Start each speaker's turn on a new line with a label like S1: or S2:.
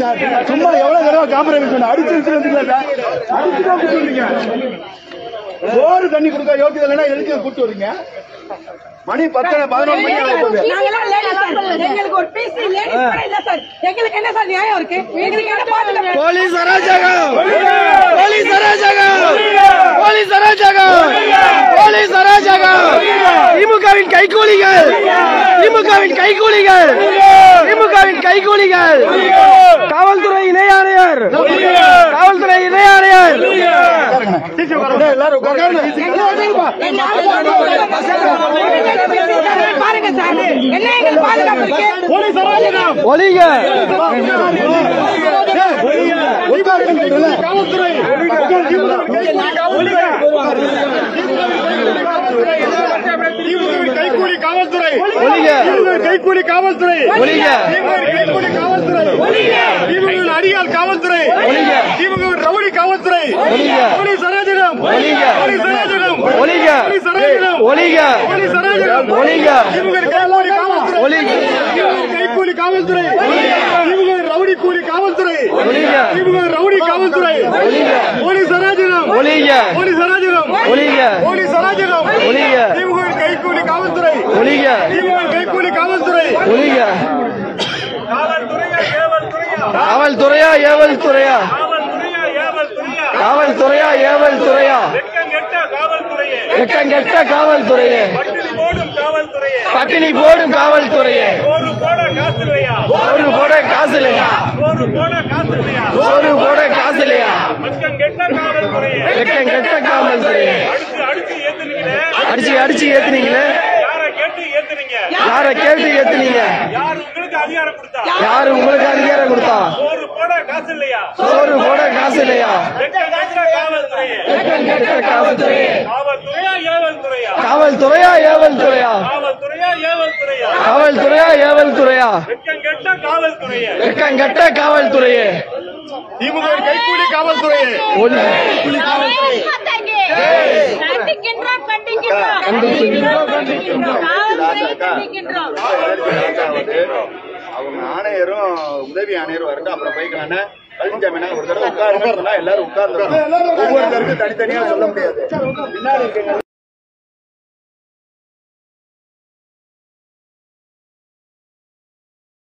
S1: Sir சும்மா எவ்வளவு தடவை காம்பரமைஸ் பண்ண அடிச்சு சார் அடிச்சு தான் கூட்டு வந்தீங்க. சோறு தண்ணி கொடுக்க யோக்கியதை இல்லைன்னா எதுக்கு கூட்டு வரீங்க? மணி பத்து பதினொன்று மணி.
S2: எங்களுக்கு ஒரு இல்ல சார். எங்களுக்கு என்ன சார் நியாயம் இருக்கு? எங்களுக்கு
S3: போலீஸ் அராஜகம்! போலீஸ்! அராஜகம்! போலீஸ் அராஜகம்! போலீஸ் அராஜகம்! திமுகவின் கைகூலிகள்! திமுகவின் கைகூலிகள்! கைகூலிகள். காவல்துறை இணை ஆணையர். காவல்துறை இணை ஆணையர்.
S1: டேய், எல்லாரும் உட்காருங்க.
S2: பாருங்க
S1: காவல்துறை கைக்கூலி காவல்துறை. கைக்கூலி காவல்துறை. திமுக அடியால் காவல்துறை. திமுக ரவுடி காவல்துறை. போலீஸ் அராஜகம்.
S3: ஒளிக
S1: திமுக கைக்கூலி காவல்துறை. திமுக ரவுடி கூலி காவல்துறை. திமுக ரவுடி காவல்துறை. போலீஸ் அராஜகம்.
S3: ஒளிக
S1: போலீஸ் அராஜகம்.
S3: ஒளிக
S1: போலீஸ் கைக்கூலி காவல்துறை.
S3: ஒளிக
S1: திமுக கைக்கூலி காவல்துறை.
S3: ஒளிக
S1: காவல்துறையா ஏவல்துறையா?
S3: காவல்துறையா ஏவல் துறையா
S1: காவல்துறையா
S3: ஏவல் துறையா
S1: வெட்கங்கெட்ட காவல்துறையே. பட்டினி போடும் காவல்துறையே. ஒரு போட காசு இல்லையா
S3: சோறு போட காசு இல்லையா
S1: வெட்கங்கெட்ட காவல்துறையே
S3: வெக்கங்கெட்ட காவல்துறையே
S1: அடிச்சு அடிச்சு ஏத்துனீங்களே? யாரை கேட்டு ஏத்துனீங்க?
S3: யார கேட்டு
S1: உங்களுக்கு அதிகாரம் கொடுத்தா?
S3: யாரு உங்களுக்கு அதிகாரம் கொடுத்தா?
S1: ஒரு போட காசு இல்லையா?
S3: சோறு போட காசு இல்லையா?
S1: காவல்துறையே.
S3: காவல்துறையே. ஏவல் துறையா
S1: காவல்துறையா
S3: ஏவல் துறையா
S1: காவல்துறையே
S3: வெக்கங்கெட்ட காவல்துறையே.
S1: திமுக கைக்கூலி காவல்துறையே.
S3: ஒளி
S2: கண்டிக்கின்றோம் கண்டிக்கின்றோம்.
S4: அவங்க ஆணையரும் உதவி ஆணையரும் வரட்டும். அப்புறம் போய்க்கான பழனிசாமி ஒரு தடவை உட்காருங்க சொன்னா எல்லாரும் உட்கார்ந்து ஒவ்வொருத்தருக்கும் தனித்தனியா சொல்ல முடியாது. பின்னாடி இருக்கீங்க.